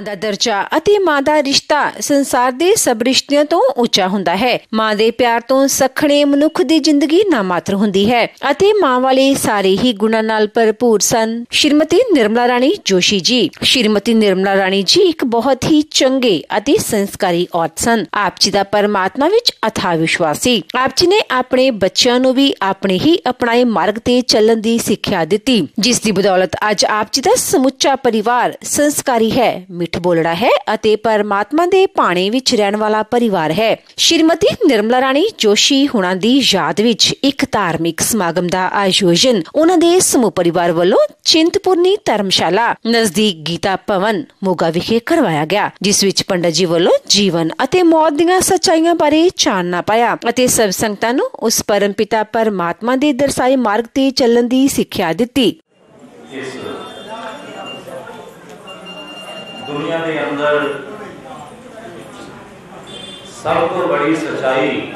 ਮਾਂ ਦਾ ਦਰਜਾ ਅਤੇ ਮਾਂ ਦਾ ਰਿਸ਼ਤਾ ਸੰਸਾਰ ਦੇ ਸਭ ਰਿਸ਼ਤਿਆਂ ਤੋਂ ਉੱਚਾ ਹੁੰਦਾ ਹੈ। ਮਾਂ ਦੇ ਪਿਆਰ ਤੋਂ ਸਖਣੇ ਮਨੁੱਖ ਦੀ ਜ਼ਿੰਦਗੀ ਨਾ ਹੁੰਦੀ ਹੈ ਅਤੇ ਮਾਂ ਵਾਲੇ ਸਾਰੇ ਹੀ ਗੁਣਾਂ ਨਾਲ ਭਰਪੂਰ ਸਨ। ਸ਼੍ਰੀਮਤੀ ਨਿਰਮਲਾ ਰਾਣੀ ਜੋਸ਼ੀ ਜੀ। ਸ਼੍ਰੀਮਤੀ ਨਿਰਮਲਾ ਰਾਣੀ ਜੀ ਇੱਕ ਬਹੁਤ ਹੀ ਚੰਗੇ ਅਤੇ ਸੰਸਕਾਰੀ ਔਰਤ ਸਨ। ਆਪ ਜੀ ਦਾ ਪਰਮਾਤਮਾ ਵਿੱਚ ਅਥਾ ਵਿਸ਼ਵਾਸ ਸੀ। ਆਪ ਜੀ ਨੇ ਆਪਣੇ ਬੱਚਿਆਂ ਨੂੰ ਵੀ ਆਪਣੇ ਹੀ ਅਪਣਾਏ ਮਾਰਗ ਤੇ ਚੱਲਣ ਦੀ ਸਿੱਖਿਆ ਦਿੱਤੀ, ਜਿਸ ਦੀ ਬਦੌਲਤ ਅੱਜ ਆਪ ਜੀ ਦਾ ਸਮੁੱਚਾ ਪਰਿਵਾਰ ਸੰਸਕਾਰੀ ਹੈ ਮਿੱਠ ਬੋਲੜਾ ਹੈ ਅਤੇ ਪਰਮਾਤਮਾ ਦੇ ਪਾਣੇ ਵਿੱਚ ਰਹਿਣ ਵਾਲਾ ਪਰਿਵਾਰ ਹੈ। ਸ਼੍ਰੀਮਤੀ ਨਿਰਮਲਾ ਰਾਣੀ ਜੋਸ਼ੀ ਹੁਣਾਂ ਦੀ ਯਾਦ ਵਿੱਚ ਇੱਕ ਧਾਰਮਿਕ ਸਮਾਗਮ ਦਾ ਆਯੋਜਨ ਉਹਨਾਂ ਦੇ ਸਮੂਹ ਪਰਿਵਾਰ ਵੱਲੋਂ ਚਿੰਤਪੁਰਨੀ ਧਰਮਸ਼ਾਲਾ ਨਜ਼ਦੀਕ ਗੀਤਾ ਭਵਨ ਮੋਗਾ ਵਿਖੇ ਕਰਵਾਇਆ ਗਿਆ, ਜਿਸ ਵਿੱਚ ਪੰਡਤ ਜੀ ਵੱਲੋਂ ਜੀਵਨ ਅਤੇ ਮੌਤ ਦੀਆਂ ਸਚਾਈਆਂ ਬਾਰੇ ਚਾਨਣਾ ਪਾਇਆ ਅਤੇ ਸਭ ਸੰਗਤਾਂ ਨੂੰ ਉਸ ਪਰਮਪਿਤਾ ਪਰਮਾਤਮਾ ਦੇ ਦਰਸਾਏ ਮਾਰਗ ਤੇ ਚੱਲਣ ਦੀ ਸਿੱਖਿਆ ਦਿੱਤੀ। ਇਸ ਦੁਨੀਆ ਦੇ ਅੰਦਰ ਸਭ ਤੋਂ ਬੜੀ ਸਚਾਈ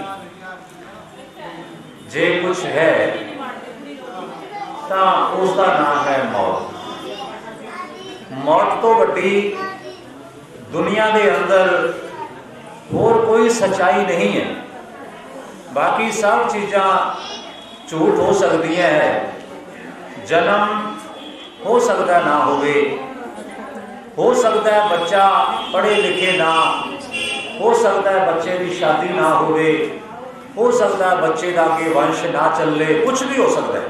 ਜੇ ਕੁਝ ਹੈ, ਤਾਂ ਉਸ ਦਾ ਨਾਮ ਹੈ ਮੌਤ। ਮੌਤ ਤੋਂ ਵੱਡੀ ਦੁਨੀਆ ਦੇ ਅੰਦਰ ਹੋਰ ਕੋਈ ਸਚਾਈ ਨਹੀਂ ਹੈ। ਬਾਕੀ ਸਭ ਚੀਜ਼ਾਂ ਝੂਠ ਹੋ ਸਕਦੀਆਂ ਹੈ, ਜਨਮ ਹੋ ਸਕਦਾ ਨਾ ਹੋਵੇ। ਹੋ ਸਕਦਾ ਹੈ ਬੱਚਾ ਪੜ੍ਹੇ ਲਿਖੇ ਨਾ ਹੋ ਸਕਦਾ ਹੈ ਬੱਚੇ ਦੀ ਸ਼ਾਦੀ ਨਾ ਹੋਵੇ, ਹੋ ਸਕਦਾ ਹੈ ਬੱਚੇ ਦਾ ਅੱਗੇ ਵੰਸ਼ ਨਾ ਚੱਲੇ ਕੁਝ ਵੀ ਹੋ ਸਕਦਾ ਹੈ।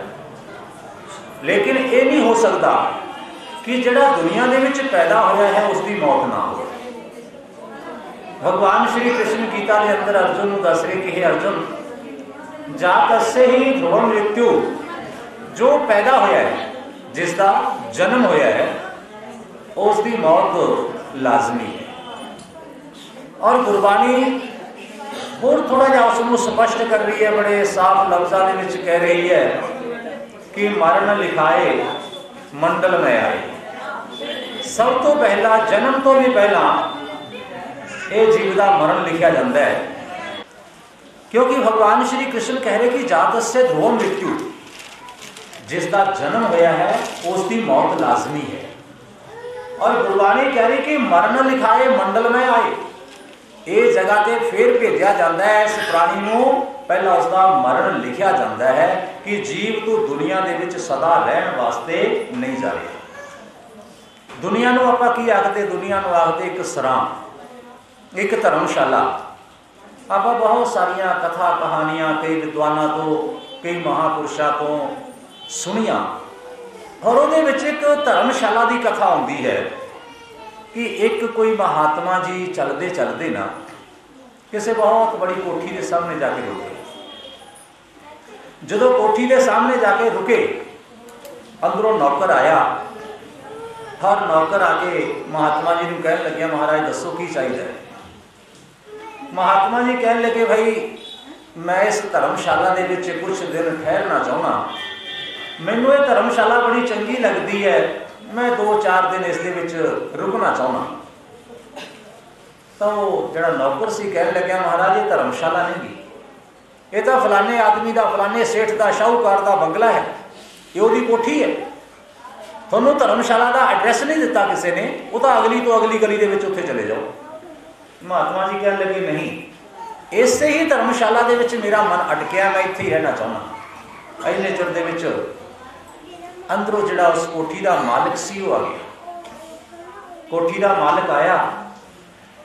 ਲੇਕਿਨ ਇਹ ਨਹੀਂ ਹੋ ਸਕਦਾ ਕਿ ਜਿਹੜਾ ਦੁਨੀਆ ਦੇ ਵਿੱਚ ਪੈਦਾ ਹੋਇਆ ਹੈ, ਉਸ ਦੀ ਮੌਤ ਨਾ ਹੋਵੇ। ਭਗਵਾਨ ਸ਼੍ਰੀ ਕ੍ਰਿਸ਼ਨ ਗੀਤਾ ਦੇ ਅੰਦਰ ਅਰਜੁਨ ਨੂੰ ਦੱਸ ਰਹੇ ਕਿ, ਹੈ ਅਰਜੁਨ, ਜਾ ਕਸੇ ਹੀ ਧਰਮ ਮ੍ਰਿਤਿਉ ਜੋ ਪੈਦਾ ਹੋਇਆ ਹੈ ਜਿਸ ਦਾ ਜਨਮ ਹੋਇਆ ਹੈ ਉਸ ਦੀ ਮੌਤ ਲਾਜ਼ਮੀ ਹੈ ਔਰ ਗੁਰਬਾਣੀ ਹੋਰ ਥੋੜਾ ਜਿਹਾ ਉਸ ਨੂੰ ਸਪਸ਼ਟ ਕਰ ਰਹੀ ਹੈ ਬੜੇ ਸਾਫ਼ ਲਫ਼ਜ਼ਾਂ ਦੇ ਵਿੱਚ ਕਹਿ ਰਹੀ ਹੈ ਕਿ ਮਰਨ ਲਿਖਾਏ ਮੰਡਲ ਮੈਂ ਆਏ ਸਭ ਤੋਂ ਪਹਿਲਾਂ ਜਨਮ ਤੋਂ ਵੀ ਪਹਿਲਾਂ ਇਹ ਜੀਵ ਦਾ ਮਰਨ ਲਿਖਿਆ ਜਾਂਦਾ ਹੈ ਕਿਉਂਕਿ ਭਗਵਾਨ ਸ਼੍ਰੀ ਕ੍ਰਿਸ਼ਨ ਕਹਿ ਰਹੇ ਕਿ ਜਾਤ ਸੇ ਧਰਮ ਮ੍ਰਿਤਿਉ ਜਿਸ ਦਾ ਜਨਮ ਹੋਇਆ ਹੈ ਉਸ ਦੀ ਮੌਤ ਲਾਜ਼ਮੀ ਹੈ ਔਰ ਗੁਰਬਾਣੀ ਕਹਿ ਰਹੀ ਕਿ ਮਰਨ ਲਿਖਾਏ ਮੰਡਲ ਮੈਂ ਆਏ ਇਹ ਜਗ੍ਹਾ ਤੇ ਫੇਰ ਭੇਜਿਆ ਜਾਂਦਾ ਹੈ ਇਸ ਪ੍ਰਾਣੀ ਨੂੰ ਪਹਿਲਾਂ ਉਸ ਦਾ ਮਰਨ ਲਿਖਿਆ ਜਾਂਦਾ ਹੈ ਕਿ ਜੀਵ ਤੂੰ ਦੁਨੀਆ ਦੇ ਵਿੱਚ ਸਦਾ ਰਹਿਣ ਵਾਸਤੇ ਨਹੀਂ ਜਾ ਰਿਹਾ ਦੁਨੀਆ ਨੂੰ ਆਪਾਂ ਕੀ ਆਖਦੇ ਦੁਨੀਆ ਨੂੰ ਆਖਦੇ ਇੱਕ ਸਰਾਂ ਇੱਕ ਧਰਮਸ਼ਾਲਾ ਆਪਾਂ ਬਹੁਤ ਸਾਰੀਆਂ ਕਥਾ ਕਹਾਣੀਆਂ ਕਈ ਵਿਦਵਾਨਾਂ ਤੋਂ ਕਈ ਮਹਾਪੁਰਸ਼ਾਂ ਤੋਂ ਸੁਣੀਆਂ ਔਰ ਉਹਦੇ ਵਿੱਚ ਇੱਕ ਧਰਮਸ਼ਾਲਾ ਦੀ ਕਥਾ ਆਉਂਦੀ ਹੈ ਕਿ ਇੱਕ ਕੋਈ ਮਹਾਤਮਾ ਜੀ ਚੱਲਦੇ ਚੱਲਦੇ ਨਾ ਕਿਸੇ ਬਹੁਤ ਬੜੀ ਕੋਠੀ ਦੇ ਸਾਹਮਣੇ ਜਾ ਕੇ ਰੁਕੇ। ਜਦੋਂ ਕੋਠੀ ਦੇ ਸਾਹਮਣੇ ਜਾ ਕੇ ਰੁਕੇ, ਅੰਦਰੋਂ ਨੌਕਰ ਆਇਆ। ਹਰ ਨੌਕਰ ਆ ਕੇ ਮਹਾਤਮਾ ਜੀ ਨੂੰ ਕਹਿਣ ਲੱਗਿਆ, ਮਹਾਰਾਜ, ਦੱਸੋ ਕੀ ਚਾਹੀਦਾ ਹੈ? ਮਹਾਤਮਾ ਜੀ ਕਹਿਣ ਲੱਗੇ, ਭਾਈ, ਮੈਂ ਇਸ ਧਰਮਸ਼ਾਲਾ ਦੇ ਵਿੱਚ ਕੁਝ ਦਿਨ ਠਹਿਰਨਾ ਚਾਹੁੰਦਾ। ਮੈਨੂੰ ਇਹ ਧਰਮਸ਼ਾਲਾ ਬੜੀ ਚੰਗੀ ਲੱਗਦੀ ਹੈ। ਮੈਂ 2-4 ਦਿਨ ਇਸ ਦੇ ਵਿੱਚ ਰੁਕਣਾ ਚਾਹੁੰਦਾ। ਤਾਂ ਉਹ ਜਿਹੜਾ ਨੌਕਰ ਸੀ, ਕਹਿਣ ਲੱਗਿਆ, ਮਹਾਰਾਜ, ਇਹ ਧਰਮਸ਼ਾਲਾ ਨਹੀਂ ਗੀ। ਇਹ ਤਾਂ ਫਲਾਣੇ ਆਦਮੀ ਦਾ, ਫਲਾਣੇ ਸੇਠ ਦਾ, ਸ਼ਾਹੂਕਾਰ ਦਾ ਬੰਗਲਾ ਹੈ। ਇਹ ਉਹਦੀ ਕੋਠੀ ਹੈ। ਤੁਹਾਨੂੰ ਧਰਮਸ਼ਾਲਾ ਦਾ ਐਡਰੈਸ ਨਹੀਂ ਦਿੱਤਾ ਕਿਸੇ ਨੇ। ਉਹ ਤਾਂ ਅਗਲੀ ਤੋਂ ਅਗਲੀ ਗਲੀ ਦੇ ਵਿੱਚ ਉੱਥੇ ਚਲੇ ਜਾਓ। ਮਹਾਤਮਾ ਜੀ ਕਹਿਣ ਲੱਗੇ, ਨਹੀਂ। ਇਸੇ ਹੀ ਧਰਮਸ਼ਾਲਾ ਦੇ ਵਿੱਚ ਮੇਰਾ ਮਨ ਅਟਕਿਆ, ਮੈਂ ਇੱਥੇ ਹੀ ਰਹਿਣਾ ਚਾਹੁੰਦਾ। ਇੰਨੇ ਚਿਰ ਦੇ ਵਿੱਚ ਅੰਦਰੋਂ ਜਿਹੜਾ ਉਸ ਕੋਠੀ ਦਾ ਮਾਲਕ ਸੀ, ਉਹ ਆ ਗਿਆ। ਕੋਠੀ ਦਾ ਮਾਲਕ ਆਇਆ।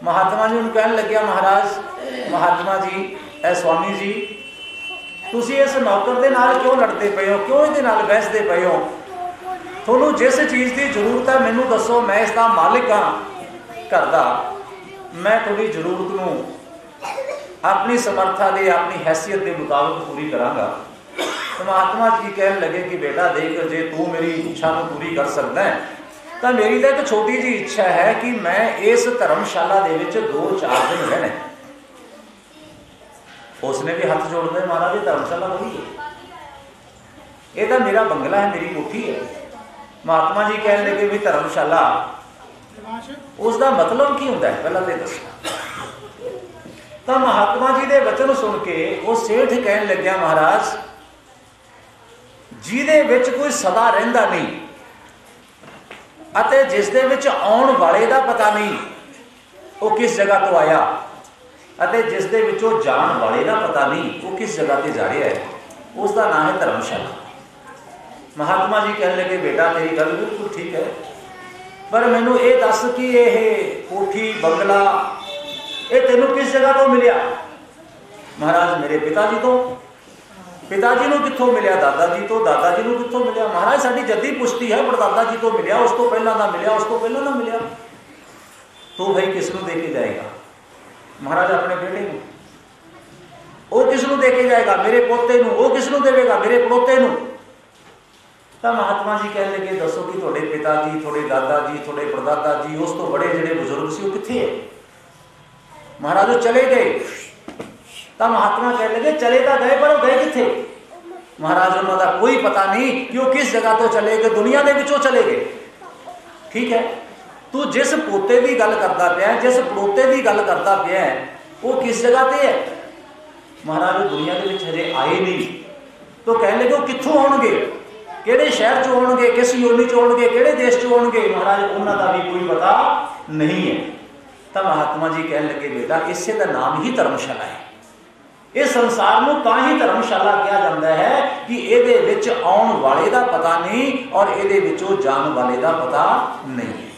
ਮਹਾਤਮਾ ਜੀ ਨੂੰ ਕਹਿਣ ਲੱਗਿਆ, ਮਹਾਰਾਜ, ਮਹਾਤਮਾ ਜੀ ਐ ਸਵਾਮੀ ਜੀ, ਤੁਸੀਂ ਇਸ ਨੌਕਰ ਦੇ ਨਾਲ ਕਿਉਂ ਲੜਦੇ ਪਏ ਹੋ? ਕਿਉਂ ਇਹਦੇ ਨਾਲ ਬਹਿਸਦੇ ਪਏ ਹੋ? ਤੁਹਾਨੂੰ ਜਿਸ ਚੀਜ਼ ਦੀ ਜ਼ਰੂਰਤ ਹੈ, ਮੈਨੂੰ ਦੱਸੋ, ਮੈਂ ਇਸ ਦਾ ਮਾਲਕ ਹਾਂ ਘਰ ਦਾ। ਮੈਂ ਤੁਹਾਡੀ ਜ਼ਰੂਰਤ ਨੂੰ ਆਪਣੀ ਸਮਰੱਥਾ ਦੇ, ਆਪਣੀ ਹੈਸੀਅਤ ਦੇ ਮੁਤਾਬਕ ਪੂਰੀ ਕਰਾਂਗਾ। ਤਾਂ ਮਹਾਤਮਾ ਜੀ ਕਹਿਣ ਲੱਗੇ ਕਿ ਬੇਟਾ ਦੇਖ, ਜੇ ਤੂੰ ਮੇਰੀ ਇੱਛਾ ਨੂੰ ਪੂਰੀ ਕਰ ਸਕਦਾ ਹੈ, ਤਾਂ ਮੇਰੀ ਤਾਂ ਇੱਕ ਛੋਟੀ ਜੀ ਇੱਛਾ ਹੈ ਕਿ ਮੈਂ ਇਸ ਧਰਮਸ਼ਾਲਾ ਦੇ ਵਿੱਚ 2-4 ਦਿਨ ਰਹਿਣਾ ਉਸਨੇ ਵੀ ਹੱਥ ਜੋੜਦੇ ਮਹਾਰਾਜ, ਇਹ ਧਰਮਸ਼ਾਲਾ ਨਹੀਂ ਹੈ। ਇਹ ਤਾਂ ਮੇਰਾ ਬੰਗਲਾ ਹੈ, ਮੇਰੀ ਕੋਠੀ ਹੈ। ਮਹਾਤਮਾ ਜੀ ਕਹਿਣ ਲੱਗੇ ਵੀ ਧਰਮਸ਼ਾਲਾ ਉਸ ਦਾ ਮਤਲਬ ਕੀ ਹੁੰਦਾ ਹੈ? ਪਹਿਲਾਂ ਤੇ ਦੱਸੋ। ਤਾਂ ਮਹਾਤਮਾ ਜੀ ਦੇ ਵਚਨ ਸੁਣ ਕੇ ਉਹ ਸੇਠ ਕਹਿਣ ਲੱਗਿਆ, ਮਹਾਰਾਜ ਜਿਹਦੇ ਵਿੱਚ ਕੋਈ ਸਦਾ ਰਹਿੰਦਾ ਨਹੀਂ ਅਤੇ ਜਿਸ ਦੇ ਵਿੱਚ ਆਉਣ ਵਾਲੇ ਦਾ ਪਤਾ ਨਹੀਂ, ਉਹ ਕਿਸ ਜਗ੍ਹਾ ਤੋਂ ਆਇਆ ਅਤੇ ਜਿਸ ਦੇ ਵਿੱਚੋਂ ਜਾਣ ਵਾਲੇ ਦਾ ਪਤਾ ਨਹੀਂ, ਉਹ ਕਿਸ ਜਗ੍ਹਾ ਤੇ ਜਾ ਰਿਹਾ ਹੈ, ਉਸ ਦਾ ਨਾਮ ਹੈ ਧਰਮਸ਼ਾਲਾ। ਮਹਾਤਮਾ ਜੀ ਕਹਿਣ ਲੱਗੇ, ਬੇਟਾ, ਤੇਰੀ ਗੱਲ ਬਿਲਕੁਲ ਠੀਕ ਹੈ, ਪਰ ਮੈਨੂੰ ਇਹ ਦੱਸ ਕਿ ਇਹ ਕੋਠੀ, ਬੰਗਲਾ, ਇਹ ਤੈਨੂੰ ਕਿਸ ਜਗ੍ਹਾ ਤੋਂ ਮਿਲਿਆ? ਮਹਾਰਾਜ, ਮੇਰੇ ਪਿਤਾ ਜੀ ਤੋਂ। ਪਿਤਾ ਜੀ ਨੂੰ ਕਿੱਥੋਂ ਮਿਲਿਆ, ਦਾਦਾ ਜੀ ਤੋਂ, ਦਾਦਾ ਜੀ ਨੂੰ ਕਿੱਥੋਂ ਮਿਲਿਆ? ਮਹਾਰਾਜ, ਸਾਡੀ ਜੱਦੀ ਪੁਸ਼ਤੀ ਹੈ ਪਰਦਾਦਾ ਜੀ ਤੋਂ ਮਿਲਿਆ, ਉਸ ਤੋਂ ਪਹਿਲਾਂ ਦਾ ਮਿਲਿਆ, ਉਸ ਤੋਂ ਪਹਿਲਾਂ ਨਾ ਮਿਲਿਆ। ਤੂੰ ਭਾਈ ਕਿਸ ਨੂੰ ਦੇ ਕੇ ਜਾਏਗਾ? ਮਹਾਰਾਜ ਆਪਣੇ ਬੇਟੇ ਨੂੰ। ਉਹ ਕਿਸ ਨੂੰ ਦੇ ਕੇ ਜਾਏਗਾ? ਮੇਰੇ ਪੋਤੇ ਨੂੰ। ਉਹ ਕਿਸ ਨੂੰ ਦੇਵੇਗਾ? ਮੇਰੇ ਪੜੋਤੇ ਨੂੰ। ਤਾਂ ਮਹਾਤਮਾ ਜੀ ਕਹਿਣ ਲੱਗੇ, ਦੱਸੋ ਕਿ ਤੁਹਾਡੇ ਪਿਤਾ ਜੀ, ਤੁਹਾਡੇ ਦਾਦਾ ਜੀ, ਤੁਹਾਡੇ ਪਰਦਾਦਾ ਜੀ, ਉਸ ਤੋਂ ਬੜੇ ਜਿਹੜੇ ਬਜ਼ੁਰਗ ਸੀ, ਉਹ ਕਿੱਥੇ ਹੈ? ਮਹਾਰਾਜ ਉਹ ਚਲੇ ਗਏ। ਤਾਂ ਮਹਾਤਮਾ ਕਹਿਣ ਲੱਗੇ ਚਲੇ ਤਾਂ ਗਏ ਪਰ ਉਹ ਗਏ ਕਿੱਥੇ ਮਹਾਰਾਜ ਉਹਨਾਂ ਦਾ ਕੋਈ ਪਤਾ ਨਹੀਂ ਕਿ ਉਹ ਕਿਸ ਜਗ੍ਹਾ ਤੋਂ ਚਲੇ ਗਏ ਦੁਨੀਆ ਦੇ ਵਿੱਚੋਂ ਚਲੇ ਗਏ ਠੀਕ ਹੈ ਤੂੰ ਜਿਸ ਪੋਤੇ ਦੀ ਗੱਲ ਕਰਦਾ ਪਿਆ ਜਿਸ ਪੋਤੇ ਦੀ ਗੱਲ ਕਰਦਾ ਪਿਆ ਉਹ ਕਿਸ ਜਗ੍ਹਾ ਤੇ ਹੈ ਮਹਾਰਾਜ ਉਹ ਦੁਨੀਆ ਦੇ ਵਿੱਚ ਹਜੇ ਆਏ ਨਹੀਂ ਤੋ ਕਹਿਣ ਲੱਗੇ ਉਹ ਕਿੱਥੋਂ ਆਉਣਗੇ ਕਿਹੜੇ ਸ਼ਹਿਰ ਚੋਂ ਆਉਣਗੇ ਕਿਸ ਯੋਨੀ ਚੋਂ ਆਉਣਗੇ ਕਿਹੜੇ ਦੇਸ਼ ਚੋਂ ਆਉਣਗੇ ਮਹਾਰਾਜ ਉਹਨਾਂ ਦਾ ਵੀ ਕੋਈ ਪਤਾ ਨਹੀਂ ਹੈ ਤਾਂ ਮਹਾਤਮਾ ਜੀ ਕਹਿਣ ਲੱਗੇ ਬੇਟਾ ਇਸੇ ਦਾ ਨਾਮ ਹੀ ਧਰਮਸ਼ਾਲਾ ਹੈ ਇਹ ਸੰਸਾਰ ਨੂੰ ਤਾਂ ਹੀ ਧਰਮਸ਼ਾਲਾ ਕਿਹਾ ਜਾਂਦਾ ਹੈ ਕਿ ਇਹਦੇ ਵਿੱਚ ਆਉਣ ਵਾਲੇ ਦਾ ਪਤਾ ਨਹੀਂ ਔਰ ਇਹਦੇ ਵਿੱਚੋਂ ਜਾਣ ਵਾਲੇ ਦਾ ਪਤਾ ਨਹੀਂ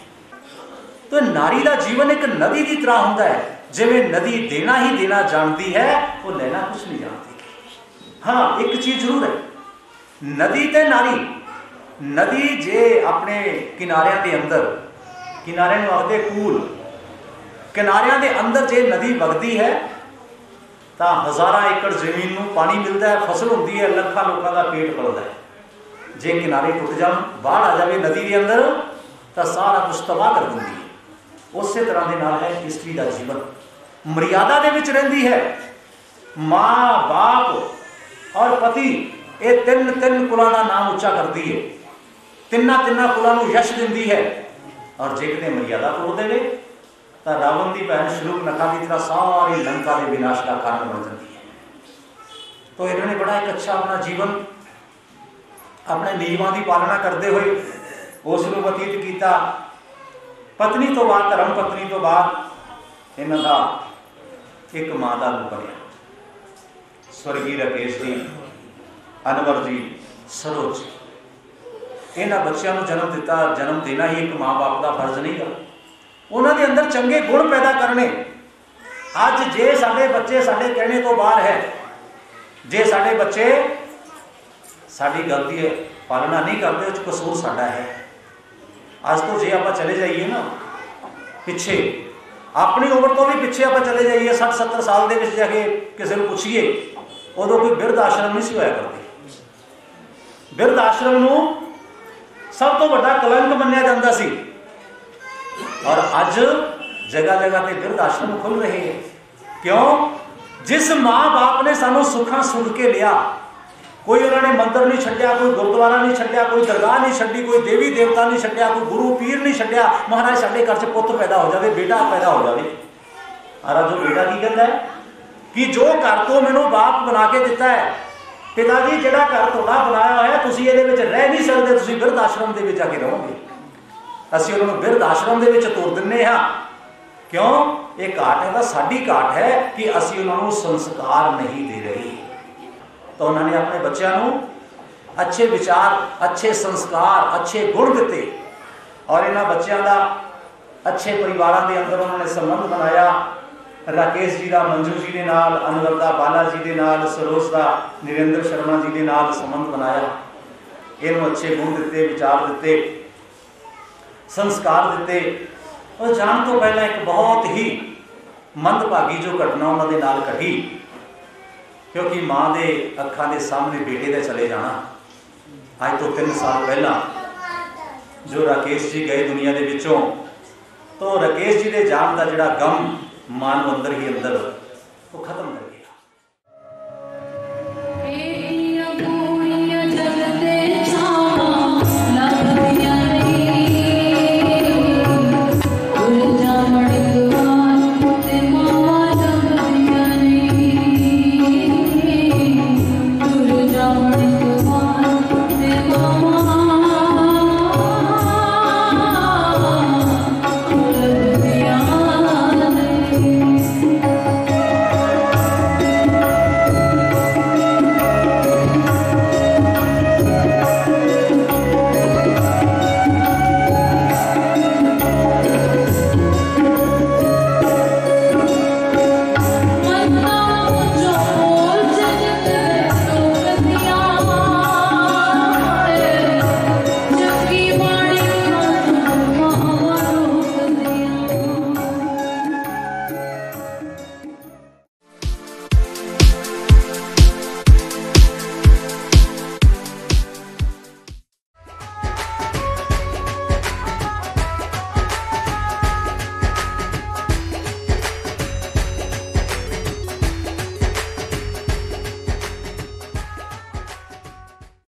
ਤਾਂ ਨਾਰੀ ਦਾ ਜੀਵਨ ਇੱਕ ਨਦੀ ਦੀ ਤਰ੍ਹਾਂ ਹੁੰਦਾ ਹੈ। ਜਿਵੇਂ ਨਦੀ ਦੇਣਾ ਹੀ ਦੇਣਾ ਜਾਣਦੀ ਹੈ, ਉਹ ਲੈਣਾ ਕੁਝ ਨਹੀਂ ਜਾਣਦੀ। ਹਾਂ, ਇੱਕ ਚੀਜ਼ ਜ਼ਰੂਰ ਹੈ। ਨਦੀ ਤੇ ਨਾਰੀ। ਨਦੀ ਜੇ ਆਪਣੇ ਕਿਨਾਰਿਆਂ ਦੇ ਅੰਦਰ, ਕਿਨਾਰਿਆਂ ਨੂੰ ਆਖਦੇ ਕੂਲ। ਕਿਨਾਰਿਆਂ ਦੇ ਅੰਦਰ ਜੇ ਨਦੀ ਵਗਦੀ ਹੈ ਤਾਂ ਹਜ਼ਾਰਾਂ ਏਕੜ ਜ਼ਮੀਨ ਨੂੰ ਪਾਣੀ ਮਿਲਦਾ ਹੈ, ਫਸਲ ਹੁੰਦੀ ਹੈ, ਲੱਖਾਂ ਲੋਕਾਂ ਦਾ ਪੇਟ ਪਲਦਾ ਹੈ। ਜੇ ਕਿਨਾਰੇ ਟੁੱਟ ਜਾਣ, ਬਾੜ ਆ ਜਾਵੇ ਨਦੀ ਦੇ ਅੰਦਰ, ਤਾਂ ਸਾਰਾ ਕੁਝ ਤਬਾਹ ਕਰ ਦਿੰਦੀ ਹੈ। ਉਸੇ ਤਰ੍ਹਾਂ ਦੇ ਨਾਲ ਹੈ ਇਸਤਰੀ ਦਾ ਜੀਵਨ। ਮਰਿਆਦਾ ਦੇ ਵਿੱਚ ਰਹਿੰਦੀ ਹੈ। ਮਾਂ, ਬਾਪ ਔਰ ਪਤੀ, ਇਹ ਤਿੰਨ ਤਿੰਨ ਕੁਲਾਂ ਦਾ ਨਾਮ ਉੱਚਾ ਕਰਦੀ ਹੈ। ਤਿੰਨਾਂ ਤਿੰਨਾਂ ਕੁਲਾਂ ਨੂੰ ਯਸ਼ ਦਿੰਦੀ ਹੈ। ਔਰ ਜੇ ਕਿਤੇ ਮਰਿਆਦਾ ਤੋੜ ਦੇਵੇ ਤਾਂ ਰਾਵਣ ਦੀ ਭੈਣ ਸ਼ੁਰੂਪ ਨਖਾ ਦੀ ਤਰ੍ਹਾਂ ਸਾਰੀ ਲੰਕਾ ਦੇ ਵਿਨਾਸ਼ ਦਾ ਕਾਰਨ ਬਣ ਜਾਂਦੀ ਹੈ। ਤੋ ਇਹਨਾਂ ਨੇ ਬੜਾ ਇੱਕ ਅੱਛਾ ਆਪਣਾ ਜੀਵਨ, ਆਪਣੇ ਨਿਯਮਾਂ ਦੀ ਪਾਲਣਾ ਕਰਦੇ ਹੋਏ ਉਸ ਨੂੰ ਬਤੀਤ ਕੀਤਾ। ਪਤਨੀ ਤੋਂ ਬਾਅਦ, ਧਰਮ ਪਤਨੀ ਤੋਂ ਬਾਅਦ ਇਹਨਾਂ ਦਾ ਇੱਕ ਮਾਂ ਦਾ ਰੂਪ ਬਣਿਆ। ਸਵਰਗੀ ਰਕੇਸ਼ ਜੀ, ਅਨਵਰ ਜੀ, ਸਰੋਜ ਇਹਨਾਂ ਬੱਚਿਆਂ ਨੂੰ ਜਨਮ ਦਿੱਤਾ, ਜਨਮ ਦੇਣਾ ਹੀ ਇੱਕ ਮਾਂ-ਬਾਪ ਦਾ ਫਰਜ਼ ਨਹੀਂ ਹੈ ਚੰਗੇ ਗੁਣ ਪੈਦਾ ਕਰਨੇ ਅੱਜ ਜੇ ਸਾਡੇ ਬੱਚੇ ਸਾਡੇ ਕਹਿਣੇ ਤੋਂ ਬਾਹਰ ਹੈ ਜੇ ਸਾਡੇ ਬੱਚੇ ਸਾਡੀ ਗਲਤੀ ਹੈ ਪਾਲਣਾ ਨਹੀਂ ਕਰਦੇ ਉਹ ਚ ਕਸੂਰ ਸਾਡਾ ਹੈ ਅੱਜ ਤੋਂ ਜੇ ਆਪਾਂ ਚਲੇ ਜਾਈਏ ਨਾ ਪਿੱਛੇ ਆਪਣੀ ਉਮਰ ਤੋਂ ਵੀ ਪਿੱਛੇ ਆਪਾਂ ਚਲੇ ਜਾਈਏ 60 70 ਸਾਲ ਦੇ ਵਿੱਚ ਜਾ ਕੇ ਕਿਸੇ ਨੂੰ ਪੁੱਛੀਏ ਉਦੋਂ ਕੋਈ ਬਿਰਧ ਆਸ਼ਰਮ ਨਹੀਂ ਸੀ ਹੋਇਆ ਕਰਦੇ ਬਿਰਧ ਆਸ਼ਰਮ ਨੂੰ ਸਭ ਤੋਂ ਵੱਡਾ ਕਲੰਕ ਮੰਨਿਆ ਜਾਂਦਾ ਸੀ ਔਰ ਅੱਜ ਜਗ੍ਹਾ ਜਗ੍ਹਾ ਤੇ ਬਿਰਧ ਆਸ਼ਰਮ ਖੁੱਲ ਰਹੇ ਹੈ ਕਿਉਂ? ਜਿਸ ਮਾਂ-ਬਾਪ ਨੇ ਸਾਨੂੰ ਸੁੱਖਾਂ ਸੁੱਖ ਕੇ ਲਿਆ, ਕੋਈ ਉਹਨਾਂ ਨੇ ਮੰਦਰ ਨਹੀਂ ਛੱਡਿਆ, ਕੋਈ ਗੁਰਦੁਆਰਾ ਨਹੀਂ ਛੱਡਿਆ, ਕੋਈ ਦਰਗਾਹ ਨਹੀਂ ਛੱਡੀ, ਕੋਈ ਦੇਵੀ ਦੇਵਤਾ ਨਹੀਂ ਛੱਡਿਆ, ਕੋਈ ਗੁਰੂ ਪੀਰ ਨਹੀਂ ਛੱਡਿਆ, ਮਹਾਰਾਜ ਸਾਡੇ ਘਰ 'ਚ ਪੁੱਤ ਪੈਦਾ ਹੋ ਜਾਵੇ, ਬੇਟਾ ਪੈਦਾ ਹੋ ਜਾਵੇ। ਮਹਾਰਾਜ, ਉਹ ਬੇਟਾ ਕੀ ਕਹਿੰਦਾ ਹੈ? ਕਿ ਜੋ ਘਰ ਤੋਂ ਮੈਨੂੰ ਬਾਪ ਬਣਾ ਕੇ ਦਿੱਤਾ ਹੈ, ਪਿਤਾ ਜੀ, ਜਿਹੜਾ ਘਰ ਤੁਹਾਡਾ ਬਣਾਇਆ ਹੋਇਆ, ਤੁਸੀਂ ਇਹਦੇ ਵਿੱਚ ਰਹਿ ਨਹੀਂ ਸਕਦੇ, ਤੁਸੀਂ ਬਿਰਧ ਆਸ਼ਰਮ ਦੇ ਵਿੱਚ ਜਾ ਕੇ ਰਹੋਗੇ। ਅਸੀਂ ਉਹਨਾਂ ਨੂੰ ਬਿਰਧ ਆਸ਼ਰਮ ਦੇ ਵਿੱਚ ਤੋਰ ਦਿੰਨੇ ਹਾਂ। ਕਿਉਂ? ਇਹ ਘਾਟ ਹੈ ਤਾਂ ਸਾਡੀ ਘਾਟ ਹੈ ਕਿ ਅਸੀਂ ਉਹਨਾਂ ਨੂੰ ਸੰਸਕਾਰ ਨਹੀਂ ਦੇ ਰਹੇ। ਤਾਂ ਉਹਨਾਂ ਨੇ ਆਪਣੇ ਬੱਚਿਆਂ ਨੂੰ ਅੱਛੇ ਵਿਚਾਰ, ਅੱਛੇ ਸੰਸਕਾਰ, ਅੱਛੇ ਗੁਣ ਦਿੱਤੇ। ਔਰ ਇਹਨਾਂ ਬੱਚਿਆਂ ਦਾ ਅੱਛੇ ਪਰਿਵਾਰਾਂ ਦੇ ਅੰਦਰ ਉਹਨਾਂ ਨੇ ਸੰਬੰਧ ਬਣਾਇਆ। ਰਾਕੇਸ਼ ਜੀ ਦਾ, ਮੰਜੂ ਜੀ ਦੇ ਨਾਲ ਅਨਵਰ ਦਾ ਬਾਲਾ ਜੀ ਦੇ ਨਾਲ ਸਰੋਸ਼ ਦਾ, ਨਰਿੰਦਰ ਸ਼ਰਮਾ ਜੀ ਦੇ ਨਾਲ ਸੰਬੰਧ ਬਣਾਇਆ। ਇਹਨੂੰ ਅੱਛੇ ਗੁਣ ਦਿੱਤੇ, ਵਿਚਾਰ ਦਿੱਤੇ, ਸੰਸਕਾਰ ਦਿੱਤੇ। ਉਹ ਜਾਣ ਤੋਂ ਪਹਿਲਾਂ ਇੱਕ ਬਹੁਤ ਹੀ ਮੰਦਭਾਗੀ ਜੋ ਘਟਨਾ ਉਹਨਾਂ ਦੇ ਨਾਲ ਘਟੀ, ਕਿਉਂਕਿ ਮਾਂ ਦੇ ਅੱਖਾਂ ਦੇ ਸਾਹਮਣੇ ਬੇਟੇ ਦਾ ਚਲੇ ਜਾਣਾ। ਅੱਜ ਤੋਂ 3 ਸਾਲ ਪਹਿਲਾਂ ਜੋ ਰਾਕੇਸ਼ ਜੀ ਗਏ ਦੁਨੀਆ ਦੇ ਵਿੱਚੋਂ, ਤੋਂ ਰਾਕੇਸ਼ ਜੀ ਦੇ ਜਾਣ ਦਾ ਜਿਹੜਾ ਗਮ ਮਾਨ ਅੰਦਰ ਹੀ ਅੰਦਰ ਉਹ ਖਤਮ ਕਰ